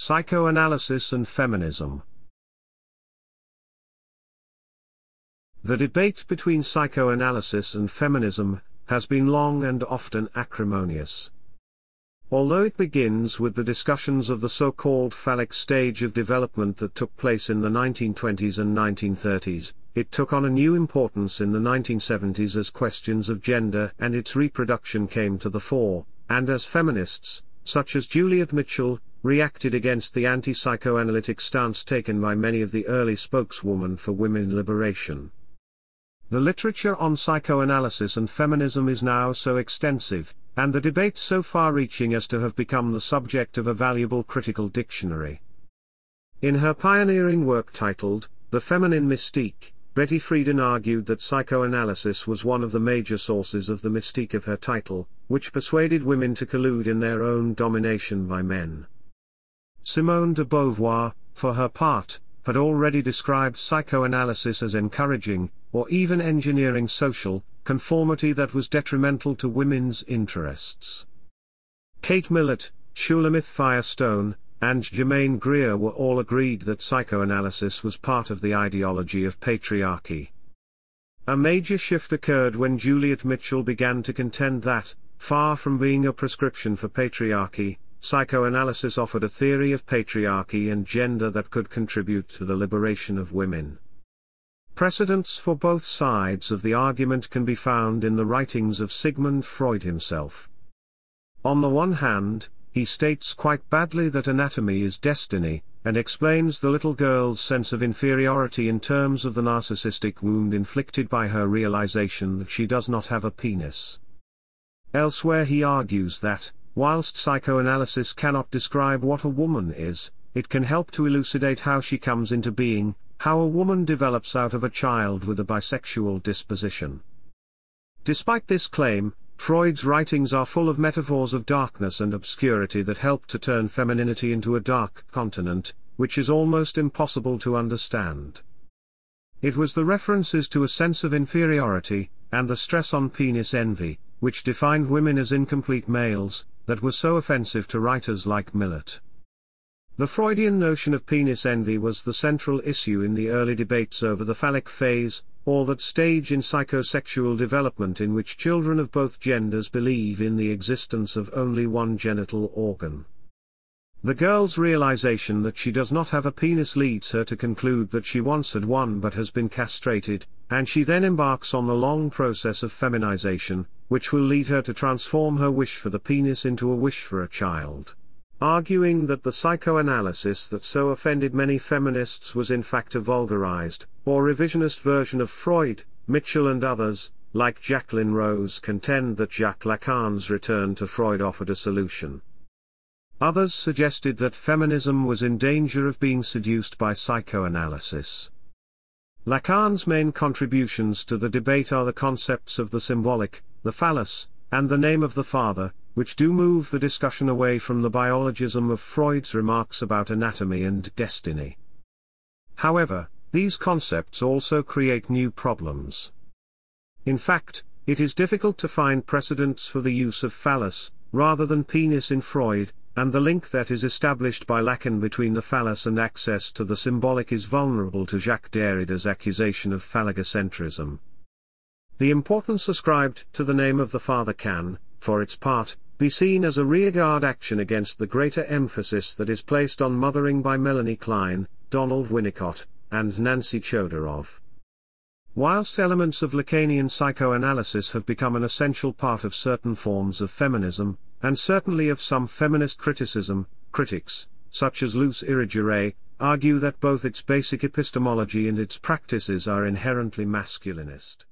Psychoanalysis and Feminism The debate between psychoanalysis and feminism has been long and often acrimonious. Although it begins with the discussions of the so-called phallic stage of development that took place in the 1920s and 1930s, it took on a new importance in the 1970s as questions of gender and its reproduction came to the fore, and as feminists, such as Juliet Mitchell, reacted against the anti-psychoanalytic stance taken by many of the early spokeswomen for women liberation. The literature on psychoanalysis and feminism is now so extensive, and the debate so far-reaching as to have become the subject of a valuable critical dictionary. In her pioneering work titled, The Feminine Mystique, Betty Friedan argued that psychoanalysis was one of the major sources of the mystique of her title, which persuaded women to collude in their own domination by men. Simone de Beauvoir, for her part, had already described psychoanalysis as encouraging, or even engineering social, conformity that was detrimental to women's interests. Kate Millett, Shulamith Firestone, and Germaine Greer were all agreed that psychoanalysis was part of the ideology of patriarchy. A major shift occurred when Juliet Mitchell began to contend that, far from being a prescription for patriarchy, psychoanalysis offered a theory of patriarchy and gender that could contribute to the liberation of women. Precedents for both sides of the argument can be found in the writings of Sigmund Freud himself. On the one hand, he states quite badly that anatomy is destiny, and explains the little girl's sense of inferiority in terms of the narcissistic wound inflicted by her realization that she does not have a penis. Elsewhere he argues that, whilst psychoanalysis cannot describe what a woman is, it can help to elucidate how she comes into being, how a woman develops out of a child with a bisexual disposition. Despite this claim, Freud's writings are full of metaphors of darkness and obscurity that help to turn femininity into a dark continent, which is almost impossible to understand. It was the references to a sense of inferiority, and the stress on penis envy, which defined women as incomplete males, that were so offensive to writers like Millett. The Freudian notion of penis envy was the central issue in the early debates over the phallic phase, or that stage in psychosexual development in which children of both genders believe in the existence of only one genital organ. The girl's realization that she does not have a penis leads her to conclude that she once had one but has been castrated, and she then embarks on the long process of feminization, which will lead her to transform her wish for the penis into a wish for a child arguing that the psychoanalysis that so offended many feminists was in fact a vulgarized, or revisionist version of Freud, Mitchell and others, like Jacqueline Rose contend that Jacques Lacan's return to Freud offered a solution. Others suggested that feminism was in danger of being seduced by psychoanalysis. Lacan's main contributions to the debate are the concepts of the symbolic, the phallus, and the name of the father, which do move the discussion away from the biologism of Freud's remarks about anatomy and destiny. However, these concepts also create new problems. In fact, it is difficult to find precedents for the use of phallus, rather than penis in Freud, and the link that is established by Lacan between the phallus and access to the symbolic is vulnerable to Jacques Derrida's accusation of phallogocentrism. The importance ascribed to the name of the father can, for its part, be seen as a rearguard action against the greater emphasis that is placed on mothering by Melanie Klein, Donald Winnicott, and Nancy Chodorow. Whilst elements of Lacanian psychoanalysis have become an essential part of certain forms of feminism, and certainly of some feminist criticism, critics, such as Luce Irigaray, argue that both its basic epistemology and its practices are inherently masculinist.